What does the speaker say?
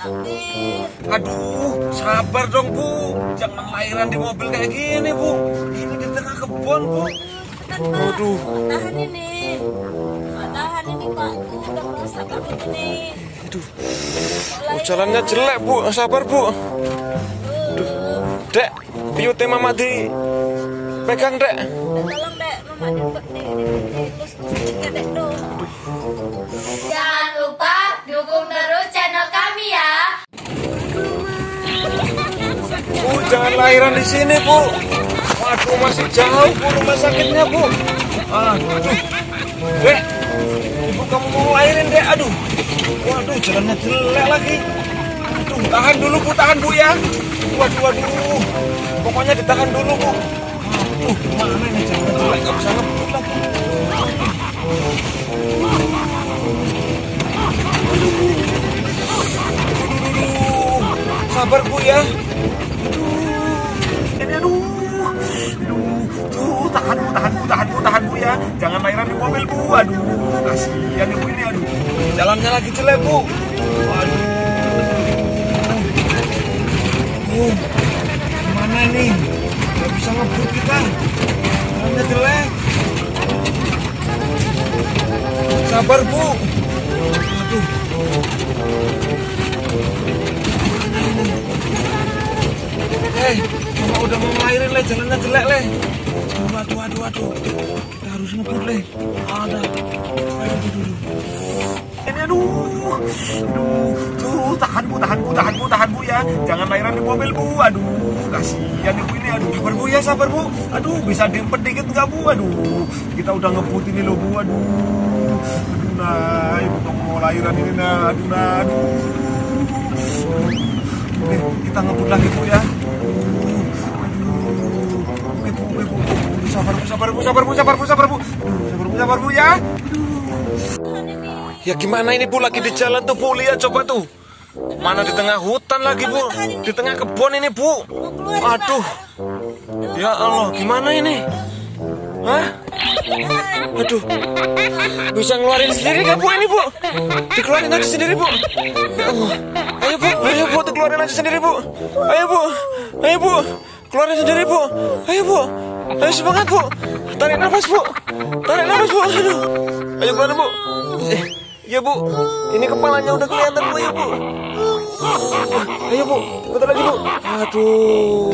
sakit. Aduh, sabar dong Bu. Jangan lahiran di mobil kayak gini Bu. Ini di tengah kebun Bu. Kan, Pak. Aduh. Tahan ini. Tahan ini, Pak. Udah ini. Aduh, oh, jalannya jelek Bu. Sabar Bu. Uh, Dek, piutnya Mama di pegang Dek. tolong, Dek. Mama di di di di di Dek, dong. Jangan lahiran di sini Bu. Waduh, masih jauh Bu rumah sakitnya Bu. Aduh, Dek, ibu kamu mau lahirin Dek. Aduh, waduh, jalannya jelek lagi. Aduh, tahan dulu Bu, tahan Bu ya. Waduh, waduh, pokoknya ditahan dulu Bu. Aduh, mana ini jalannya jelek, nggak bisa ngebut sabar Bu ya. Ya. Jangan lahiran di mobil bu. Aduh, kasihan ibu ini aduh. Jalannya lagi jelek bu. Waduh. Uh, gimana ini? Gak bisa ngebut kita. Jalannya jelek. Sabar bu. Aduh. Udah mau ngelahirin le, jalannya jelek le. Aduh, aduh, aduh. Kita harus ngebut le. Ada. Ayo, aduh. Ini aduh. Aduh, tuh tahan bu, tahan bu, tahan bu, tahan bu ya. Jangan lahiran di mobil bu. Aduh, kasihan ibu ini. Aduh, sabar bu ya, sabar bu. Aduh, bisa diempet dikit nggak bu? Aduh, kita udah ngebut ini loh bu. Aduh, aduh nah, ibu kamu mau lahiran ini nah. Aduh, nah, aduh. Oke, kita ngebut lagi bu ya. Sabar bu, sabar bu, sabar bu, sabar bu, sabar bu, sabar bu, sabar bu ya. Ya gimana ini bu lagi di jalan tuh bu lihat coba tuh. Mana di tengah hutan lagi bu, di tengah kebun ini bu. Aduh, ya Allah gimana ini? Hah? Aduh, bisa ngeluarin sendiri kan bu ini bu? Dikeluarin aja sendiri bu. Ya ayo bu, ayo bu, dikeluarin aja sendiri bu. Ayo bu, ayo bu, keluarin sendiri bu. Ayo bu, ayo semangat bu. Tarik nafas bu, tarik nafas bu. Aduh, ayo bu, bu. Ya bu, ini kepalanya udah kelihatan bu ya bu. Ayo bu, bentar lagi bu. Aduh,